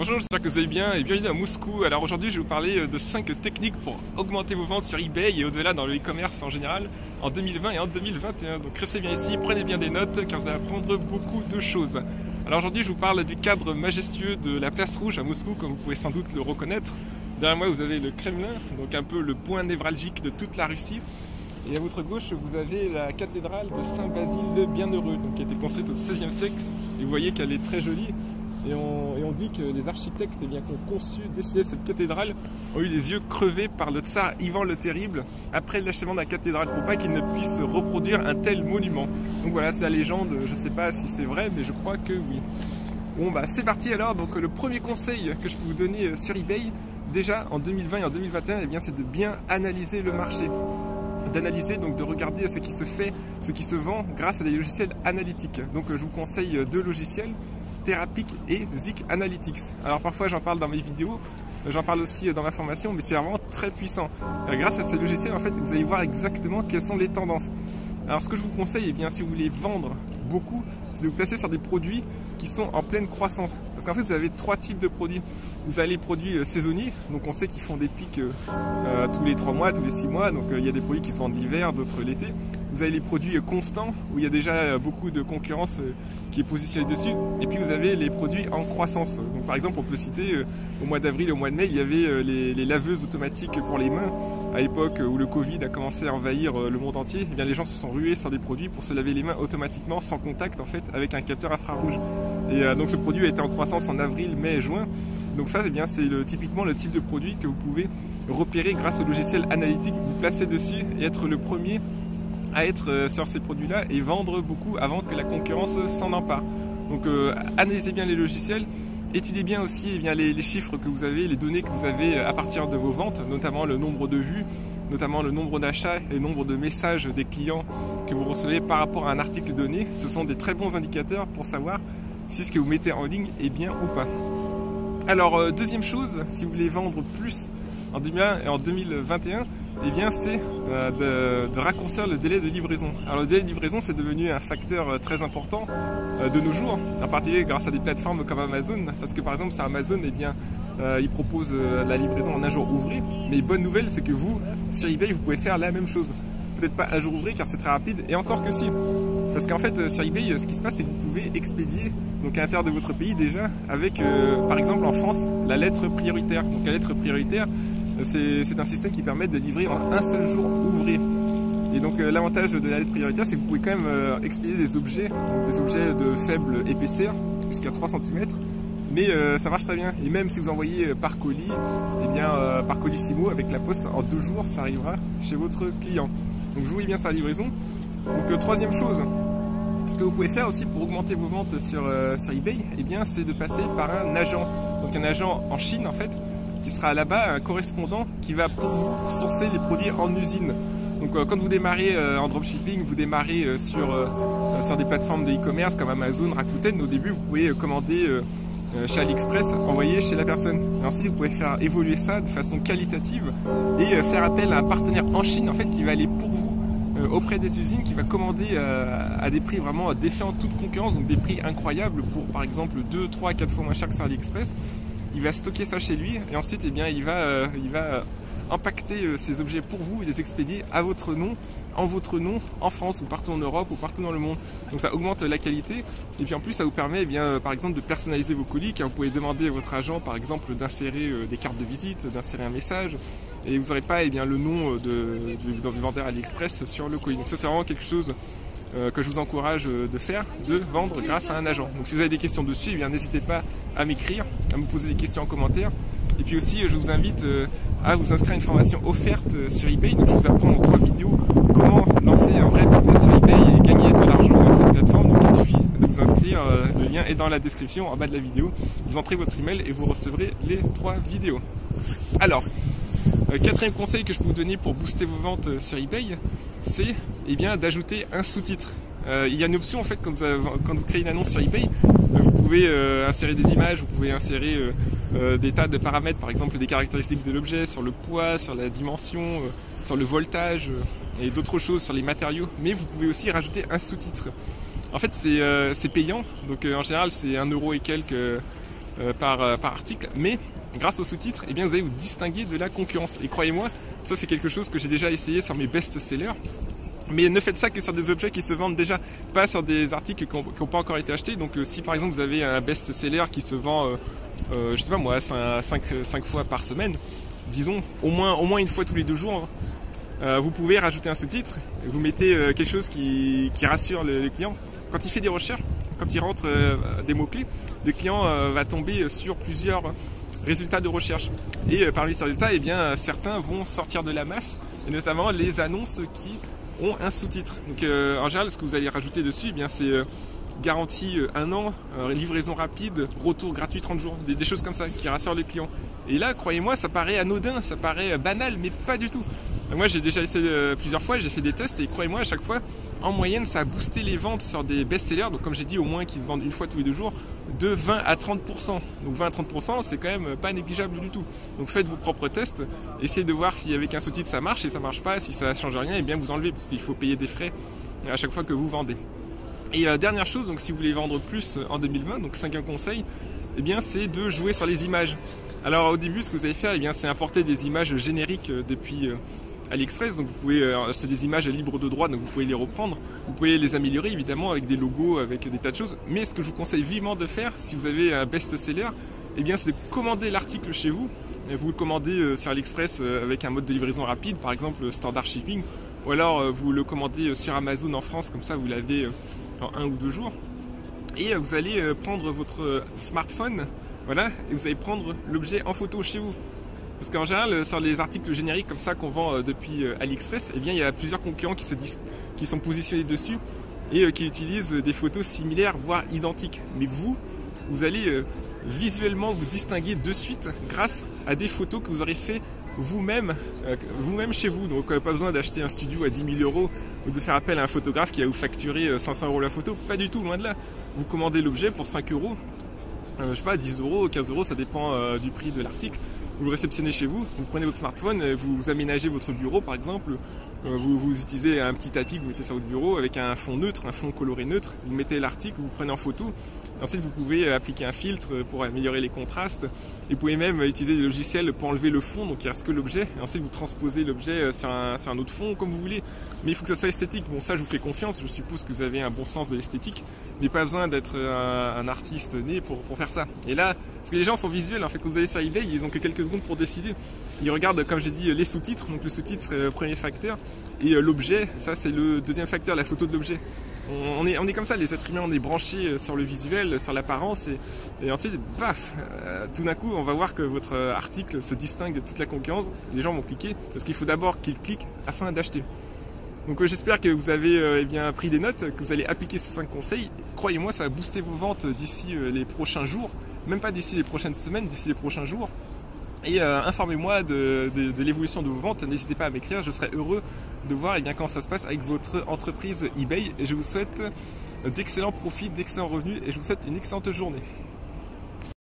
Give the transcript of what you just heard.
Bonjour, j'espère que vous allez bien et bienvenue à Moscou. Alors aujourd'hui, je vais vous parler euh, de 5 techniques pour augmenter vos ventes sur eBay et au-delà dans le e-commerce en général en 2020 et en 2021. Donc restez bien ici, prenez bien des notes car vous allez apprendre beaucoup de choses. Alors aujourd'hui, je vous parle du cadre majestueux de la place rouge à Moscou, comme vous pouvez sans doute le reconnaître. Derrière moi, vous avez le Kremlin, donc un peu le point névralgique de toute la Russie. Et à votre gauche, vous avez la cathédrale de Saint-Basile le Bienheureux, donc, qui a été construite au XVIe siècle. Et vous voyez qu'elle est très jolie. Et on, dit que les architectes eh bien, qui ont conçu, dessiné cette cathédrale ont eu les yeux crevés par le tsar Ivan le Terrible après l'achèvement de la cathédrale pour pas qu'il ne puisse reproduire un tel monument. Donc voilà, c'est la légende, je ne sais pas si c'est vrai, mais je crois que oui. Bon bah c'est parti alors, donc le premier conseil que je peux vous donner euh, sur eBay, déjà en 2020 et en 2021, eh bien c'est de bien analyser le marché d'analyser, donc de regarder ce qui se fait, ce qui se vend grâce à des logiciels analytiques. Donc je vous conseille deux logiciels, Therapic et Zik Analytics. Alors parfois j'en parle dans mes vidéos, j'en parle aussi dans ma formation, mais c'est vraiment très puissant. Euh, grâce à ces logiciels, en fait, vous allez voir exactement quelles sont les tendances. Alors ce que je vous conseille, eh bien, si vous voulez vendre beaucoup, c'est de vous placer sur des produits qui sont en pleine croissance. Parce qu'en fait, vous avez trois types de produits. Vous avez les produits euh, saisonniers, donc on sait qu'ils font des pics euh, tous les trois mois, tous les six mois, donc il y a des produits qui se vendent l'hiver, d'autres l'été. Vous avez les produits constants, où il y a déjà beaucoup de concurrence qui est positionnée dessus. Et puis vous avez les produits en croissance. Donc par exemple, on peut citer au mois d'avril au mois de mai, il y avait les laveuses automatiques pour les mains à l'époque où le Covid a commencé à envahir euh, le monde entier, eh bien les gens se sont rués sur des produits pour se laver les mains automatiquement sans contact en fait avec un capteur infrarouge. Et euh, donc ce produit a été en croissance en avril, mai juin. Donc ça eh bien c'est typiquement le type de produit que vous pouvez repérer grâce au logiciel analytique, vous placer dessus et être le premier à être euh, sur ces produits-là et vendre beaucoup avant que la concurrence s'en empare. Donc analysez bien les logiciels, Étudiez bien aussi eh bien, les, chiffres que vous avez, les données que vous avez à partir de vos ventes, notamment le nombre de vues, notamment le nombre d'achats et le nombre de messages des clients que vous recevez par rapport à un article donné. Ce sont des très bons indicateurs pour savoir si ce que vous mettez en ligne est bien ou pas. Alors, euh, deuxième chose, si vous voulez vendre plus en 2021 et en 2021, eh bien c'est euh, de, raccourcir le délai de livraison. Alors le délai de livraison c'est devenu un facteur euh, très important euh, de nos jours, en particulier grâce à des plateformes comme Amazon, parce que par exemple sur Amazon, eh bien, ils proposent la livraison en un jour ouvré, mais bonne nouvelle c'est que vous, sur eBay, vous pouvez faire la même chose. Peut-être pas un jour ouvré car c'est très rapide, et encore que si. Parce qu'en fait, sur eBay, ce qui se passe, c'est que vous pouvez expédier donc à l'intérieur de votre pays déjà avec, par exemple en France, la lettre prioritaire. Donc la lettre prioritaire, c'est un système qui permet de livrer en un seul jour ouvré. Et donc euh, l'avantage de la lettre prioritaire, c'est que vous pouvez quand même euh, expédier des objets, des objets de faible épaisseur, jusqu'à 3 cm, mais euh, ça marche très bien. Et même si vous envoyez par colis, eh bien par colissimo avec la poste, en deux jours, ça arrivera chez votre client. Donc jouez bien sa livraison. Donc troisième chose, ce que vous pouvez faire aussi pour augmenter vos ventes sur, sur eBay, eh bien c'est de passer par un agent. Donc un agent en Chine en fait, qui sera là-bas un correspondant qui va pour vous sourcer les produits en usine. Donc euh, quand vous démarrez euh, en dropshipping, vous démarrez euh, sur, sur des plateformes de e-commerce comme Amazon, Rakuten, au début vous pouvez commander chez AliExpress, envoyer chez la personne. Et ensuite vous pouvez faire évoluer ça de façon qualitative et faire appel à un partenaire en Chine en fait qui va aller pour vous auprès des usines qui va commander à des prix vraiment défiant toute concurrence, donc des prix incroyables pour par exemple 2, 3, 4 fois moins cher que sur AliExpress il va stocker ça chez lui et ensuite eh bien, il va, euh, il va impacter euh, ces objets pour vous et les expédier à votre nom, en votre nom, en France ou partout en Europe ou partout dans le monde. Donc ça augmente la qualité et puis en plus ça vous permet eh bien, euh, par exemple de personnaliser vos colis car vous pouvez demander à votre agent par exemple d'insérer des cartes de visite, d'insérer un message et vous n'aurez pas eh bien, le nom de, de, vendeur AliExpress sur le colis. Donc ça c'est vraiment quelque chose euh, que je vous encourage euh, de faire, de vendre grâce à un agent. Donc si vous avez des questions dessus, eh n'hésitez pas à m'écrire, à me poser des questions en commentaire. Et puis aussi, je vous invite euh, à vous inscrire à une formation offerte sur eBay. Donc je vous apprends en trois vidéos comment lancer un vrai business sur eBay et gagner de l'argent avec cette plateforme. Donc il suffit de vous inscrire, le lien est dans la description en bas de la vidéo. Vous entrez votre email et vous recevrez les trois vidéos. Alors, quatrième conseil que je peux vous donner pour booster vos ventes sur eBay, c'est eh bien d'ajouter un sous-titre. Euh, il y a une option en fait quand vous, créez une annonce sur eBay, euh, vous pouvez euh, insérer des images, vous pouvez insérer des tas de paramètres, par exemple des caractéristiques de l'objet, sur le poids, sur la dimension, sur le voltage et d'autres choses, sur les matériaux. Mais vous pouvez aussi rajouter un sous-titre. En fait c'est payant, donc en général c'est un euro et quelques par, article, mais grâce aux sous-titres, eh bien, vous allez vous distinguer de la concurrence. Et croyez-moi, c'est quelque chose que j'ai déjà essayé sur mes best-sellers. Mais ne faites ça que sur des objets qui se vendent déjà, pas sur des articles qui n'ont pas encore été achetés. Donc si par exemple vous avez un best-seller qui se vend, je sais pas moi, 5 fois par semaine, disons, au moins, une fois tous les deux jours, euh, vous pouvez rajouter un sous-titre, vous mettez euh, quelque chose qui, rassure le, client. Quand il fait des recherches, quand il rentre euh, des mots-clés, le client va tomber sur plusieurs résultats de recherche. Et parmi ces résultats, eh bien, certains vont sortir de la masse, et notamment les annonces qui ont un sous-titre. Donc en général, ce que vous allez rajouter dessus, eh bien, c'est garantie un an, livraison rapide, retour gratuit 30 jours, des, choses comme ça qui rassurent les clients. Et là, croyez-moi, ça paraît anodin, ça paraît banal, mais pas du tout. Moi, j'ai déjà essayé euh, plusieurs fois, j'ai fait des tests et croyez-moi, à chaque fois, en moyenne, ça a boosté les ventes sur des best-sellers, donc comme j'ai dit, au moins qu'ils se vendent une fois tous les deux jours, de 20 à 30%. Donc 20 à 30%, c'est quand même pas négligeable du tout. Donc faites vos propres tests, essayez de voir si avec un sous-titre ça marche, si ça marche pas, si ça change rien, et eh bien vous enlevez, parce qu'il faut payer des frais à chaque fois que vous vendez. Et euh, dernière chose, donc si vous voulez vendre plus en 2020, donc cinquième conseil, eh bien c'est de jouer sur les images. Alors au début, ce que vous allez faire, eh c'est importer des images génériques euh, depuis AliExpress. Donc vous pouvez, euh, c'est des images libres de droit, donc vous pouvez les reprendre. Vous pouvez les améliorer évidemment avec des logos, avec des tas de choses. Mais ce que je vous conseille vivement de faire, si vous avez un best-seller, eh bien c'est de commander l'article chez vous. vous le commandez sur AliExpress avec un mode de livraison rapide, par exemple standard shipping, ou alors vous le commandez sur Amazon en France, comme ça vous l'avez en un ou deux jours. Et vous allez prendre votre smartphone voilà, et vous allez prendre l'objet en photo chez vous. Parce qu'en général, sur les articles génériques comme ça qu'on vend euh, depuis euh, AliExpress, eh bien, il y a plusieurs concurrents qui, se qui sont positionnés dessus et euh, qui utilisent des photos similaires, voire identiques. Mais vous, vous allez visuellement vous distinguer de suite grâce à des photos que vous aurez fait vous-même vous-même chez vous. Donc pas besoin d'acheter un studio à 10 000 euros ou de faire appel à un photographe qui va vous facturer 500 euros la photo. Pas du tout, loin de là. Vous commandez l'objet pour 5 euros euh, je sais pas, 10 euros, 15 euros, ça dépend euh, du prix de l'article. Vous réceptionnez chez vous, vous prenez votre smartphone, vous aménagez votre bureau par exemple, euh, vous, vous, utilisez un petit tapis que vous mettez sur votre bureau avec un fond neutre, un fond coloré neutre, vous mettez l'article, vous prenez en photo, Ensuite, vous pouvez appliquer un filtre pour améliorer les contrastes. Et vous pouvez même utiliser des logiciels pour enlever le fond, donc il reste que l'objet. Et ensuite, vous transposez l'objet sur un, sur un, autre fond, comme vous voulez. Mais il faut que ça soit esthétique. Bon, ça, je vous fais confiance. Je suppose que vous avez un bon sens de l'esthétique. Mais pas besoin d'être un, artiste né pour, faire ça. Et là, parce que les gens sont visuels, en fait, quand vous allez sur eBay, ils ont que quelques secondes pour décider. Ils regardent, comme j'ai dit, les sous-titres. Donc le sous-titre serait le premier facteur. Et euh, l'objet, ça, c'est le deuxième facteur, la photo de l'objet on, est, comme ça, les êtres humains, on est branchés euh, sur le visuel, sur l'apparence, et, ensuite, paf, euh, tout d'un coup, on va voir que votre article se distingue de toute la concurrence. Les gens vont cliquer parce qu'il faut d'abord qu'ils cliquent afin d'acheter. Donc euh, j'espère que vous avez eh pris des notes, que vous allez appliquer ces 5 conseils. Croyez-moi, ça va booster vos ventes d'ici les prochains jours, même pas d'ici les prochaines semaines, d'ici les prochains jours. Et euh, informez-moi de, l'évolution de vos ventes. N'hésitez pas à m'écrire. Je serai heureux de voir eh bien, comment ça se passe avec votre entreprise eBay. Et je vous souhaite d'excellents profits, d'excellents revenus et je vous souhaite une excellente journée.